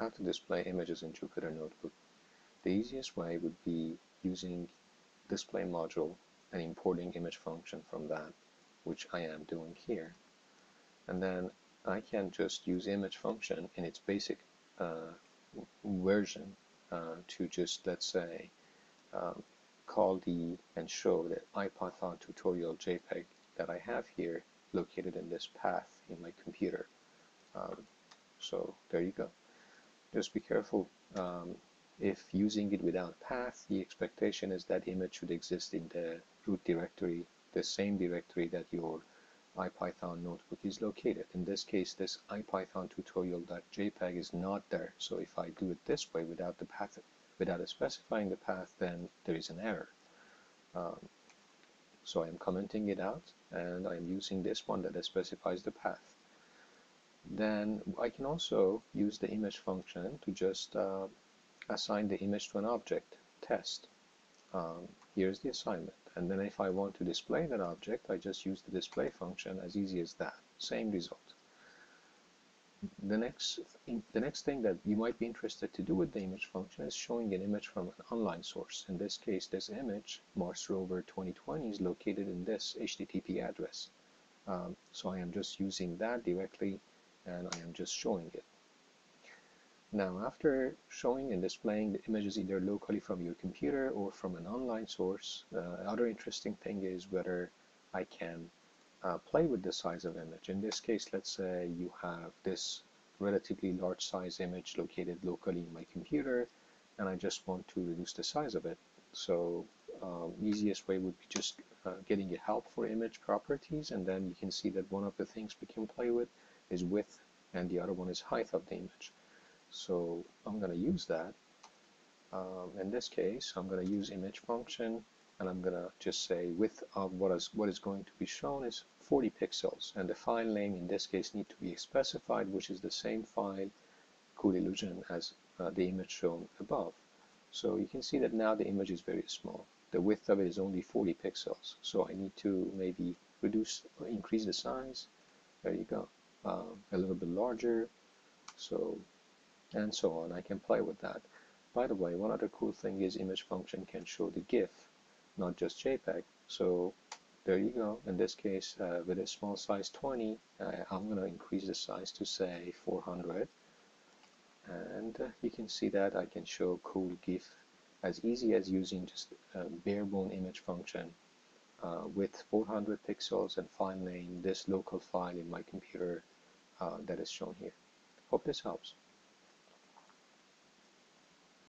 how to display images in Jupyter Notebook. The easiest way would be using display module and importing image function from that, which I am doing here. And then I can just use image function in its basic uh, version uh, to just, let's say, um, call the and show the IPython tutorial JPEG that I have here located in this path in my computer. Um, so there you go. Just be careful um, if using it without path, the expectation is that image should exist in the root directory, the same directory that your IPython notebook is located. In this case, this IPython tutorial.jpg is not there. So if I do it this way without the path, without specifying the path, then there is an error. Um, so I'm commenting it out and I'm using this one that specifies the path. Then I can also use the image function to just uh, assign the image to an object, test. Um, here's the assignment. And then if I want to display that object, I just use the display function as easy as that. Same result. The next, the next thing that you might be interested to do with the image function is showing an image from an online source. In this case, this image, Mars Rover 2020, is located in this HTTP address. Um, so I am just using that directly and I am just showing it. Now, after showing and displaying the images either locally from your computer or from an online source, uh, other interesting thing is whether I can uh, play with the size of image. In this case, let's say you have this relatively large size image located locally in my computer, and I just want to reduce the size of it. So um, easiest way would be just uh, getting a help for image properties, and then you can see that one of the things we can play with is width, and the other one is height of the image. So I'm going to use that. Um, in this case, I'm going to use image function and I'm going to just say width of what is, what is going to be shown is 40 pixels and the file name in this case need to be specified which is the same file Cool Illusion as uh, the image shown above. So you can see that now the image is very small. The width of it is only 40 pixels. So I need to maybe reduce or increase the size. There you go. Um, a little bit larger. So and so on. I can play with that. By the way, one other cool thing is image function can show the GIF, not just JPEG. So there you go. In this case, uh, with a small size 20, uh, I'm going to increase the size to say 400. And uh, you can see that I can show cool GIF as easy as using just a bare bone image function uh, with 400 pixels and file name this local file in my computer uh, that is shown here. Hope this helps.